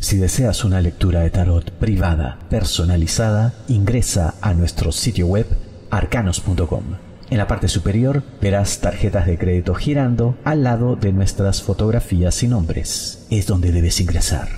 Si deseas una lectura de tarot privada, personalizada, ingresa a nuestro sitio web arcanos.com. En la parte superior verás tarjetas de crédito girando al lado de nuestras fotografías y nombres. Es donde debes ingresar.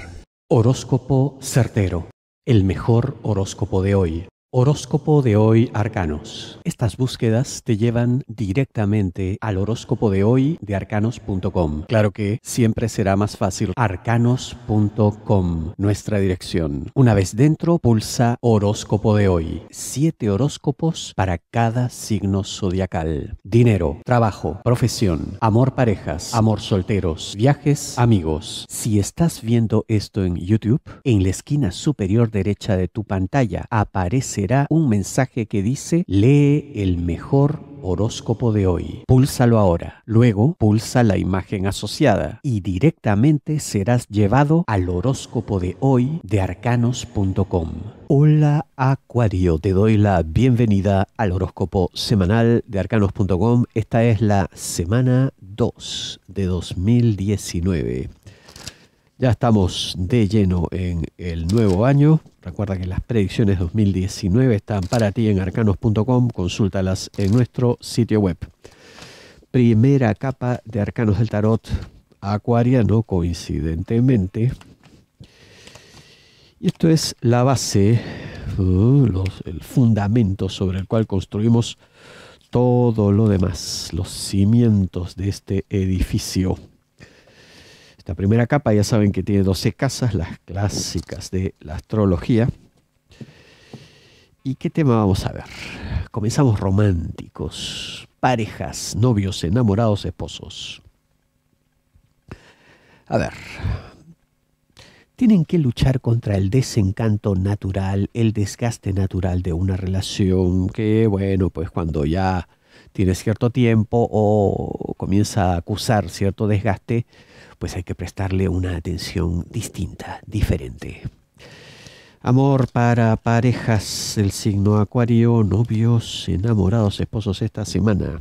Horóscopo certero. El mejor horóscopo de hoy. Horóscopo de hoy Arcanos. Estas búsquedas te llevan directamente al horóscopo de hoy de arcanos.com. Claro que siempre será más fácil arcanos.com, nuestra dirección. Una vez dentro, pulsa horóscopo de hoy. Siete horóscopos para cada signo zodiacal. Dinero, trabajo, profesión, amor parejas, amor solteros, viajes, amigos. Si estás viendo esto en YouTube, en la esquina superior derecha de tu pantalla aparece un mensaje que dice lee el mejor horóscopo de hoy. Púlsalo ahora. Luego pulsa la imagen asociada y directamente serás llevado al horóscopo de hoy de arcanos.com. Hola Acuario, te doy la bienvenida al horóscopo semanal de arcanos.com. Esta es la semana 2 de 2019. Ya estamos de lleno en el nuevo año. Recuerda que las predicciones 2019 están para ti en arcanos.com. Consúltalas en nuestro sitio web. Primera capa de Arcanos del Tarot Acuariano, coincidentemente. Y esto es la base, uh, el fundamento sobre el cual construimos todo lo demás, los cimientos de este edificio. Esta primera capa ya saben que tiene 12 casas, las clásicas de la astrología. ¿Y qué tema vamos a ver? Comenzamos románticos, parejas, novios, enamorados, esposos. A ver, tienen que luchar contra el desencanto natural, el desgaste natural de una relación que, bueno, pues cuando ya tiene cierto tiempo o comienza a acusar cierto desgaste, pues hay que prestarle una atención distinta, diferente. Amor para parejas del signo acuario, novios, enamorados, esposos esta semana.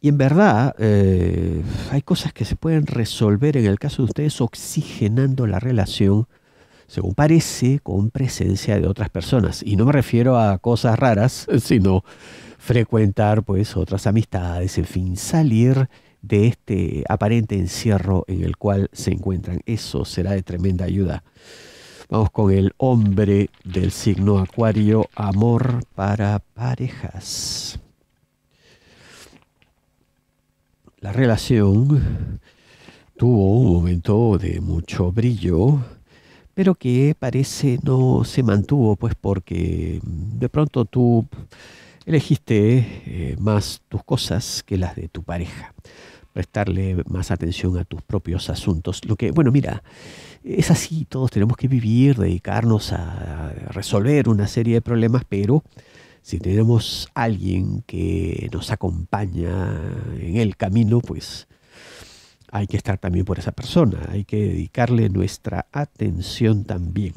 Y en verdad eh, hay cosas que se pueden resolver en el caso de ustedes oxigenando la relación, según parece, con presencia de otras personas. Y no me refiero a cosas raras, sino frecuentar pues otras amistades, en fin, salir de este aparente encierro en el cual se encuentran. Eso será de tremenda ayuda. Vamos con el hombre del signo acuario, amor para parejas. La relación tuvo un momento de mucho brillo, pero que parece no se mantuvo, pues porque de pronto tú elegiste eh, más tus cosas que las de tu pareja prestarle más atención a tus propios asuntos. Lo que, bueno, mira, es así, todos tenemos que vivir, dedicarnos a resolver una serie de problemas, pero si tenemos alguien que nos acompaña en el camino, pues hay que estar también por esa persona, hay que dedicarle nuestra atención también.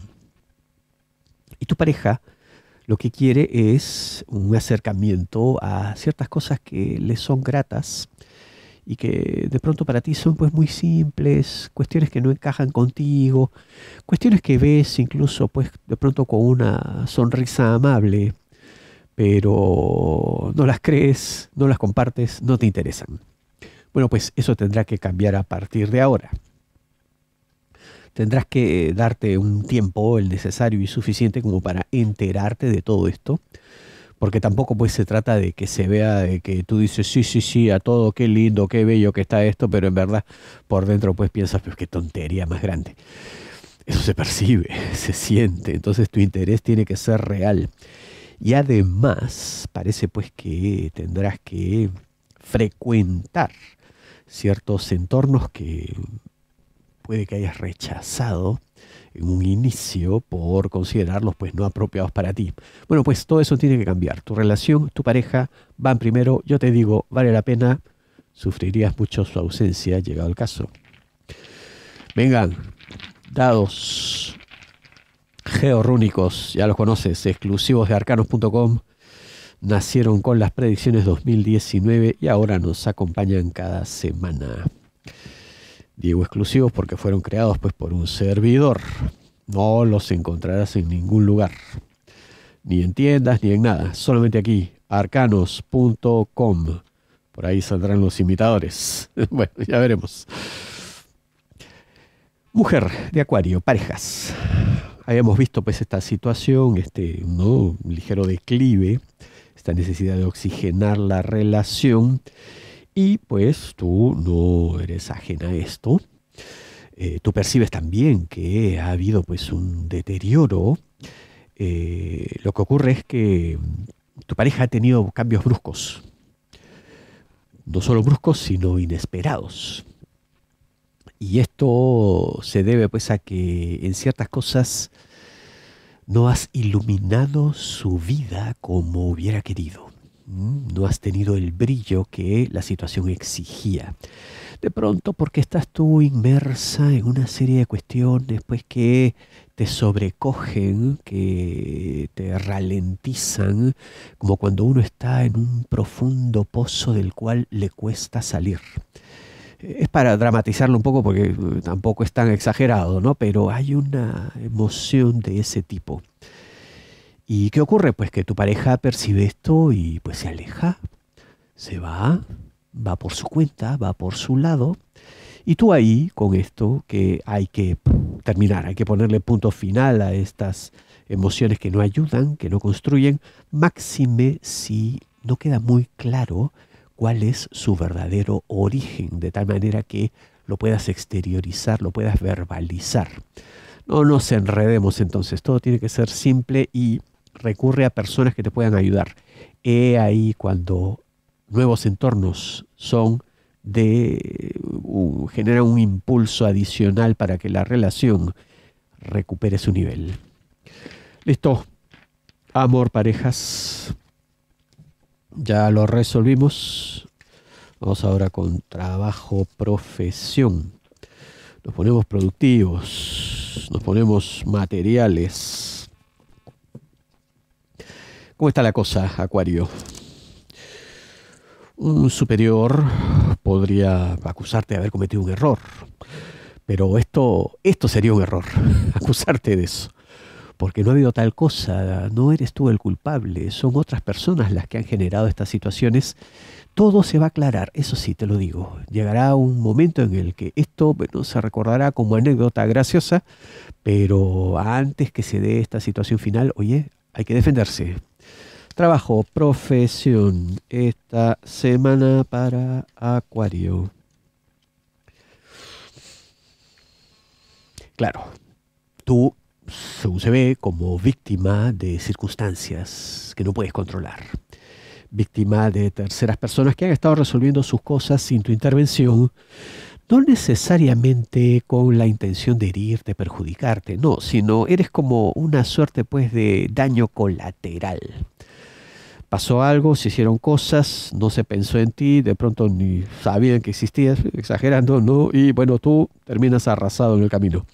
Y tu pareja lo que quiere es un acercamiento a ciertas cosas que le son gratas, y que de pronto para ti son pues muy simples, cuestiones que no encajan contigo, cuestiones que ves incluso pues de pronto con una sonrisa amable, pero no las crees, no las compartes, no te interesan. Bueno, pues eso tendrá que cambiar a partir de ahora. Tendrás que darte un tiempo, el necesario y suficiente como para enterarte de todo esto, porque tampoco pues se trata de que se vea de que tú dices sí, sí, sí, a todo, qué lindo, qué bello que está esto, pero en verdad por dentro pues piensas, pues qué tontería más grande. Eso se percibe, se siente, entonces tu interés tiene que ser real. Y además parece pues que tendrás que frecuentar ciertos entornos que puede que hayas rechazado en un inicio por considerarlos pues no apropiados para ti. Bueno, pues todo eso tiene que cambiar. Tu relación, tu pareja van primero. Yo te digo, vale la pena. Sufrirías mucho su ausencia, llegado el caso. Vengan, dados georrúnicos, ya los conoces, exclusivos de arcanos.com. Nacieron con las predicciones 2019 y ahora nos acompañan cada semana. Digo exclusivos porque fueron creados pues por un servidor. No los encontrarás en ningún lugar. Ni en tiendas ni en nada. Solamente aquí, arcanos.com. Por ahí saldrán los imitadores. bueno, ya veremos. Mujer de Acuario, parejas. Habíamos visto pues esta situación, este ¿no? ligero declive, esta necesidad de oxigenar la relación y pues tú no eres ajena a esto. Eh, tú percibes también que ha habido pues un deterioro. Eh, lo que ocurre es que tu pareja ha tenido cambios bruscos. No solo bruscos, sino inesperados. Y esto se debe pues a que en ciertas cosas no has iluminado su vida como hubiera querido. No has tenido el brillo que la situación exigía. De pronto porque estás tú inmersa en una serie de cuestiones pues que te sobrecogen, que te ralentizan, como cuando uno está en un profundo pozo del cual le cuesta salir es para dramatizarlo un poco porque eh, tampoco es tan exagerado, ¿no? Pero hay una emoción de ese tipo. ¿Y qué ocurre? Pues que tu pareja percibe esto y pues se aleja, se va, va por su cuenta, va por su lado. Y tú ahí, con esto, que hay que terminar, hay que ponerle punto final a estas emociones que no ayudan, que no construyen, máxime si no queda muy claro cuál es su verdadero origen, de tal manera que lo puedas exteriorizar, lo puedas verbalizar. No nos enredemos entonces, todo tiene que ser simple y recurre a personas que te puedan ayudar. He ahí cuando nuevos entornos son de generan un impulso adicional para que la relación recupere su nivel. Listo. Amor, parejas. Ya lo resolvimos. Vamos ahora con trabajo, profesión. Nos ponemos productivos, nos ponemos materiales. ¿Cómo está la cosa, Acuario? Un superior podría acusarte de haber cometido un error, pero esto, esto sería un error, acusarte de eso porque no ha habido tal cosa, no eres tú el culpable, son otras personas las que han generado estas situaciones. Todo se va a aclarar, eso sí te lo digo. Llegará un momento en el que esto se recordará como anécdota graciosa, pero antes que se dé esta situación final, oye, hay que defenderse. Trabajo, profesión, esta semana para Acuario. Claro, tú según se ve, como víctima de circunstancias que no puedes controlar. Víctima de terceras personas que han estado resolviendo sus cosas sin tu intervención, no necesariamente con la intención de herirte, perjudicarte, no, sino eres como una suerte pues de daño colateral. Pasó algo, se hicieron cosas, no se pensó en ti, de pronto ni sabían que existías, exagerando, ¿no? Y bueno, tú terminas arrasado en el camino.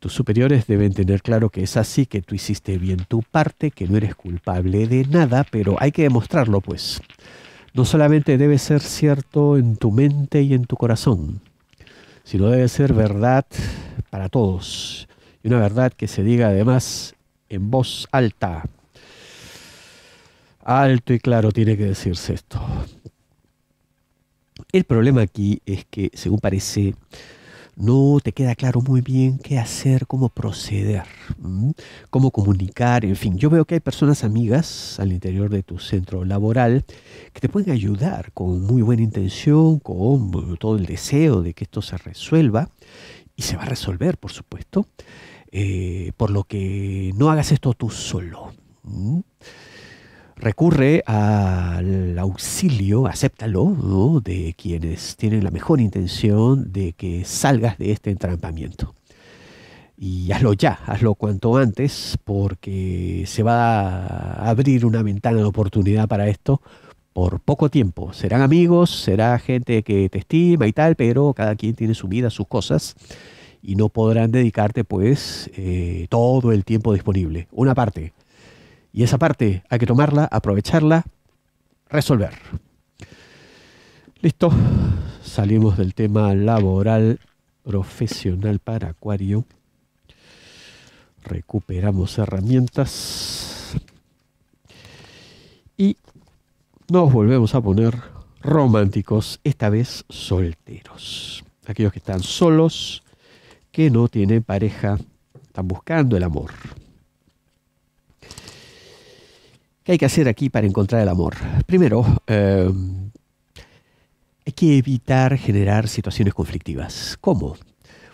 Tus superiores deben tener claro que es así, que tú hiciste bien tu parte, que no eres culpable de nada, pero hay que demostrarlo, pues. No solamente debe ser cierto en tu mente y en tu corazón, sino debe ser verdad para todos. Y una verdad que se diga además en voz alta. Alto y claro tiene que decirse esto. El problema aquí es que, según parece, no te queda claro muy bien qué hacer, cómo proceder, cómo comunicar, en fin. Yo veo que hay personas amigas al interior de tu centro laboral que te pueden ayudar con muy buena intención, con todo el deseo de que esto se resuelva y se va a resolver, por supuesto. Eh, por lo que no hagas esto tú solo recurre al auxilio, acéptalo, de quienes tienen la mejor intención de que salgas de este entrampamiento. Y hazlo ya, hazlo cuanto antes, porque se va a abrir una ventana de oportunidad para esto por poco tiempo. Serán amigos, será gente que te estima y tal, pero cada quien tiene su vida, sus cosas, y no podrán dedicarte pues eh, todo el tiempo disponible. Una parte, y esa parte hay que tomarla, aprovecharla, resolver. Listo, salimos del tema laboral profesional para Acuario. Recuperamos herramientas y nos volvemos a poner románticos, esta vez solteros. Aquellos que están solos, que no tienen pareja, están buscando el amor. ¿Qué hay que hacer aquí para encontrar el amor? Primero, eh, hay que evitar generar situaciones conflictivas. ¿Cómo?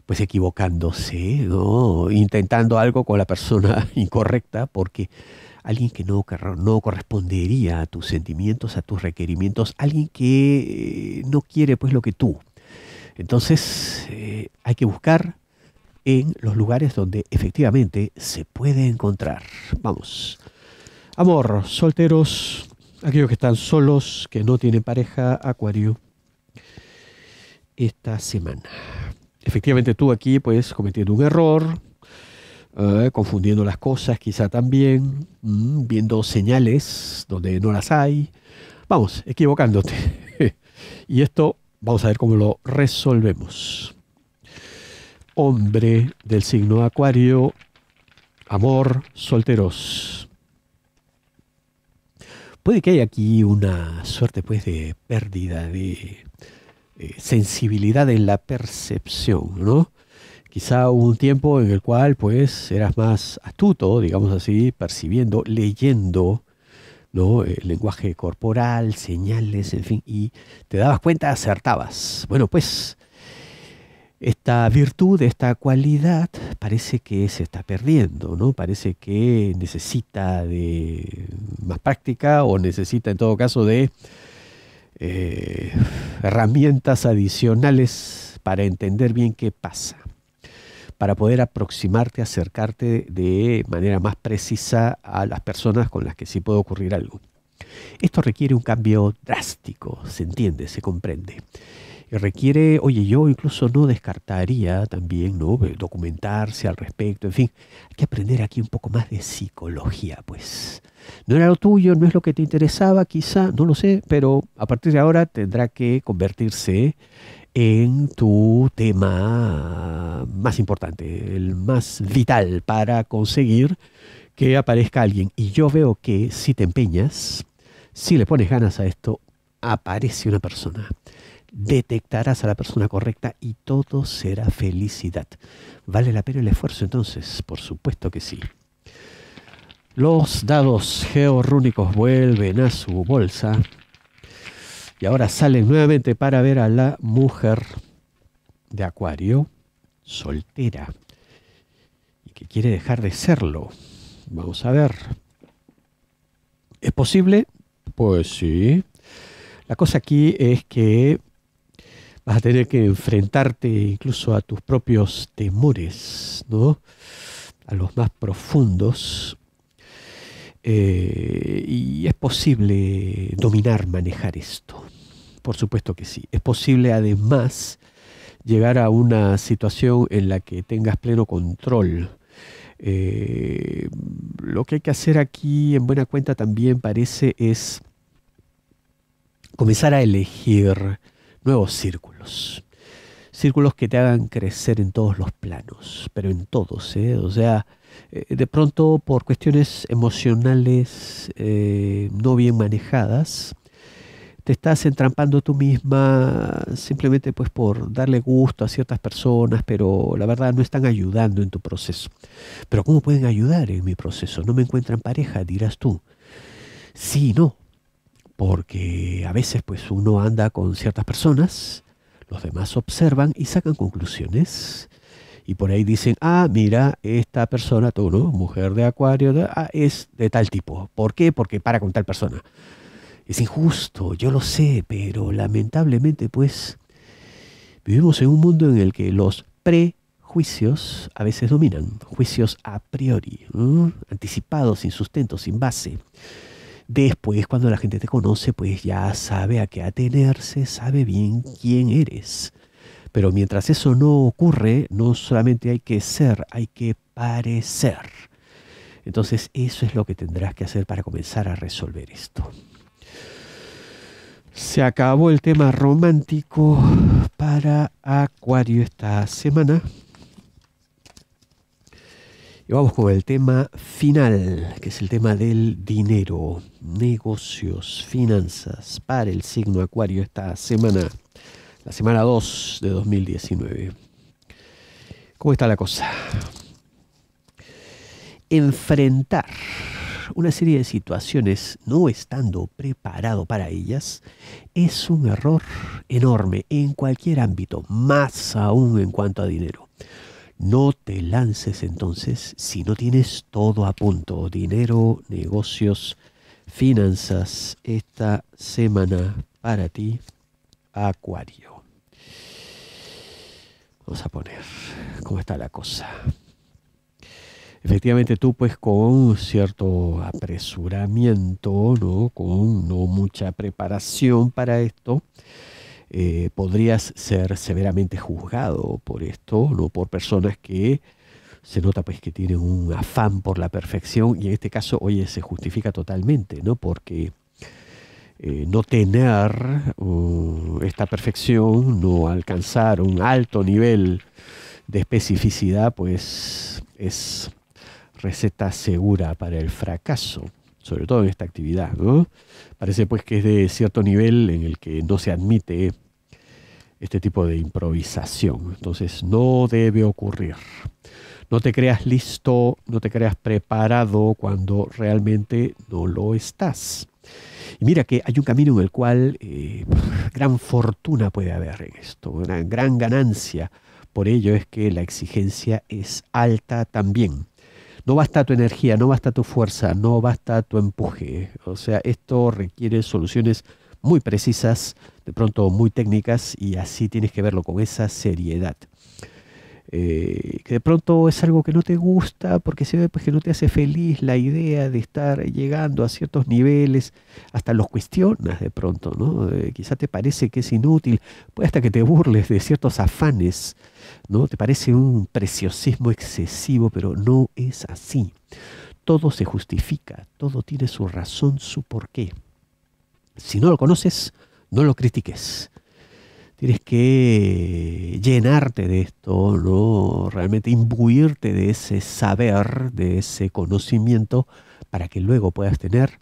Pues equivocándose, intentando algo con la persona incorrecta, porque alguien que no, no correspondería a tus sentimientos, a tus requerimientos, alguien que eh, no quiere pues lo que tú. Entonces eh, hay que buscar en los lugares donde efectivamente se puede encontrar. Vamos. Amor, solteros, aquellos que están solos, que no tienen pareja, Acuario, esta semana. Efectivamente tú aquí pues cometiendo un error, eh, confundiendo las cosas quizá también, mm, viendo señales donde no las hay. Vamos, equivocándote. y esto vamos a ver cómo lo resolvemos. Hombre del signo Acuario, amor, solteros puede que haya aquí una suerte pues de pérdida de eh, sensibilidad en la percepción, ¿no? Quizá hubo un tiempo en el cual pues eras más astuto, digamos así, percibiendo, leyendo, ¿no? El lenguaje corporal, señales, en fin, y te dabas cuenta, acertabas. Bueno, pues esta virtud, esta cualidad, parece que se está perdiendo, ¿no? Parece que necesita de más práctica o necesita en todo caso de eh, herramientas adicionales para entender bien qué pasa, para poder aproximarte, acercarte de manera más precisa a las personas con las que sí puede ocurrir algo. Esto requiere un cambio drástico, se entiende, se comprende requiere, oye, yo incluso no descartaría también, ¿no? Documentarse al respecto, en fin, hay que aprender aquí un poco más de psicología, pues. No era lo tuyo, no es lo que te interesaba, quizá, no lo sé, pero a partir de ahora tendrá que convertirse en tu tema más importante, el más vital para conseguir que aparezca alguien. Y yo veo que si te empeñas, si le pones ganas a esto, aparece una persona detectarás a la persona correcta y todo será felicidad. ¿Vale la pena el esfuerzo entonces? Por supuesto que sí. Los dados georrúnicos vuelven a su bolsa y ahora salen nuevamente para ver a la mujer de Acuario soltera y que quiere dejar de serlo. Vamos a ver. ¿Es posible? Pues sí. La cosa aquí es que vas a tener que enfrentarte incluso a tus propios temores, ¿no? A los más profundos. Eh, y es posible dominar, manejar esto. Por supuesto que sí. Es posible además llegar a una situación en la que tengas pleno control. Eh, lo que hay que hacer aquí en buena cuenta también parece es comenzar a elegir nuevos círculos. Círculos que te hagan crecer en todos los planos, pero en todos, ¿eh? O sea, eh, de pronto por cuestiones emocionales eh, no bien manejadas, te estás entrampando tú misma simplemente pues por darle gusto a ciertas personas, pero la verdad no están ayudando en tu proceso. Pero ¿cómo pueden ayudar en mi proceso? No me encuentran pareja, dirás tú. Sí, no, porque a veces pues uno anda con ciertas personas, los demás observan y sacan conclusiones. Y por ahí dicen, ah, mira, esta persona, tú, ¿no? Mujer de acuario, ah, es de tal tipo. ¿Por qué? Porque para con tal persona. Es injusto, yo lo sé, pero lamentablemente pues vivimos en un mundo en el que los prejuicios a veces dominan, juicios a priori, anticipados, sin sustento, sin base. Después, cuando la gente te conoce, pues ya sabe a qué atenerse, sabe bien quién eres. Pero mientras eso no ocurre, no solamente hay que ser, hay que parecer. Entonces eso es lo que tendrás que hacer para comenzar a resolver esto. Se acabó el tema romántico para Acuario esta semana. Y vamos con el tema final, que es el tema del dinero, negocios, finanzas para el signo Acuario esta semana, la semana 2 de 2019. ¿Cómo está la cosa? Enfrentar una serie de situaciones no estando preparado para ellas es un error enorme en cualquier ámbito, más aún en cuanto a dinero. No te lances entonces si no tienes todo a punto, dinero, negocios, finanzas, esta semana para ti, Acuario. Vamos a poner cómo está la cosa efectivamente tú pues con cierto apresuramiento, ¿no? con no mucha preparación para esto, eh, podrías ser severamente juzgado por esto, ¿no? por personas que se nota pues que tienen un afán por la perfección y en este caso, oye, se justifica totalmente, ¿no? Porque eh, no tener uh, esta perfección, no alcanzar un alto nivel de especificidad, pues es receta segura para el fracaso, sobre todo en esta actividad. ¿no? Parece pues que es de cierto nivel en el que no se admite este tipo de improvisación. Entonces no debe ocurrir. No te creas listo, no te creas preparado cuando realmente no lo estás. Y mira que hay un camino en el cual eh, gran fortuna puede haber en esto, una gran ganancia. Por ello es que la exigencia es alta también. No basta tu energía, no basta tu fuerza, no basta tu empuje. O sea, esto requiere soluciones muy precisas, de pronto muy técnicas, y así tienes que verlo con esa seriedad. Eh, que de pronto es algo que no te gusta porque se ve pues, que no te hace feliz la idea de estar llegando a ciertos niveles, hasta los cuestionas de pronto, ¿no? Eh, quizá te parece que es inútil, puede hasta que te burles de ciertos afanes, ¿no? Te parece un preciosismo excesivo, pero no es así. Todo se justifica, todo tiene su razón, su porqué. Si no lo conoces, no lo critiques tienes que llenarte de esto, ¿no? Realmente imbuirte de ese saber, de ese conocimiento, para que luego puedas tener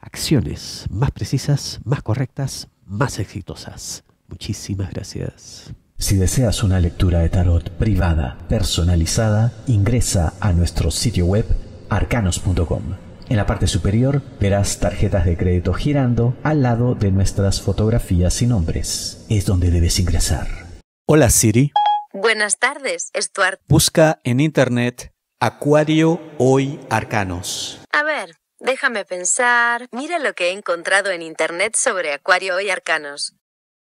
acciones más precisas, más correctas, más exitosas. Muchísimas gracias. Si deseas una lectura de tarot privada, personalizada, ingresa a nuestro sitio web arcanos.com. En la parte superior verás tarjetas de crédito girando al lado de nuestras fotografías y nombres. Es donde debes ingresar. Hola Siri. Buenas tardes, Stuart. Busca en internet Acuario Hoy Arcanos. A ver, déjame pensar. Mira lo que he encontrado en internet sobre Acuario Hoy Arcanos.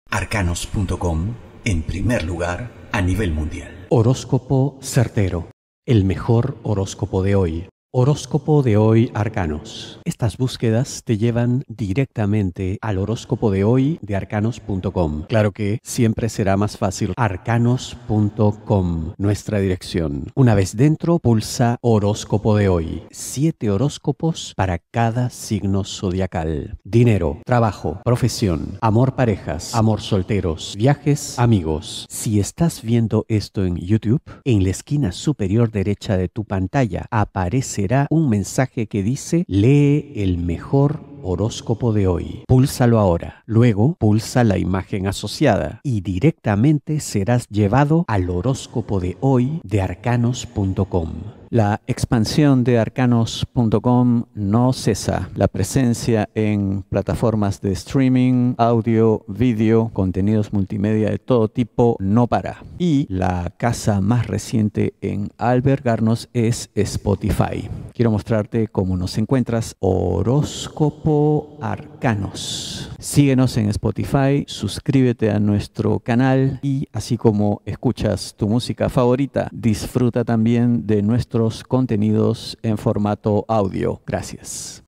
Arcanos.com, en primer lugar, a nivel mundial. Horóscopo certero. El mejor horóscopo de hoy. Horóscopo de hoy Arcanos. Estas búsquedas te llevan directamente al horóscopo de hoy de arcanos.com. Claro que siempre será más fácil arcanos.com, nuestra dirección. Una vez dentro, pulsa horóscopo de hoy. Siete horóscopos para cada signo zodiacal. Dinero, trabajo, profesión, amor parejas, amor solteros, viajes, amigos. Si estás viendo esto en YouTube, en la esquina superior derecha de tu pantalla aparece un mensaje que dice lee el mejor horóscopo de hoy. Púlsalo ahora. Luego pulsa la imagen asociada y directamente serás llevado al horóscopo de hoy de arcanos.com. La expansión de arcanos.com no cesa. La presencia en plataformas de streaming, audio, vídeo, contenidos multimedia de todo tipo no para. Y la casa más reciente en albergarnos es Spotify. Quiero mostrarte cómo nos encuentras horóscopo arcanos. Síguenos en Spotify, suscríbete a nuestro canal y así como escuchas tu música favorita, disfruta también de nuestro contenidos en formato audio. Gracias.